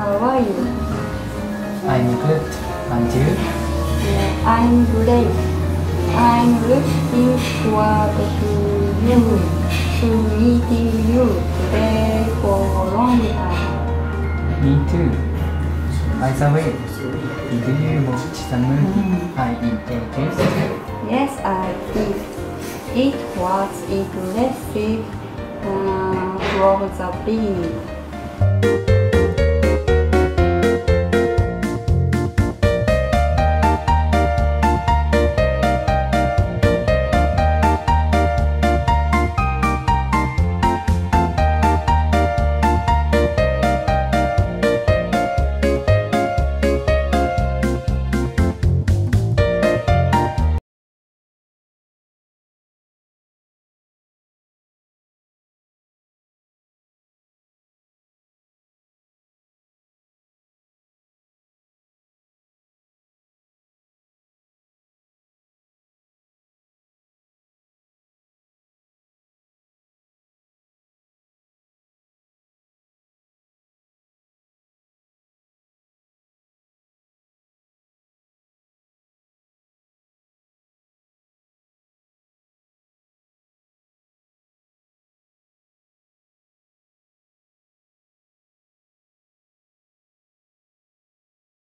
How are you? I'm good. And you? I'm great. I'm looking forward to you, to meeting you today for a long time. Me too. By the way, did you watch the movie I Intelligence? Yes, I did. It was impressive uh, from the beginning.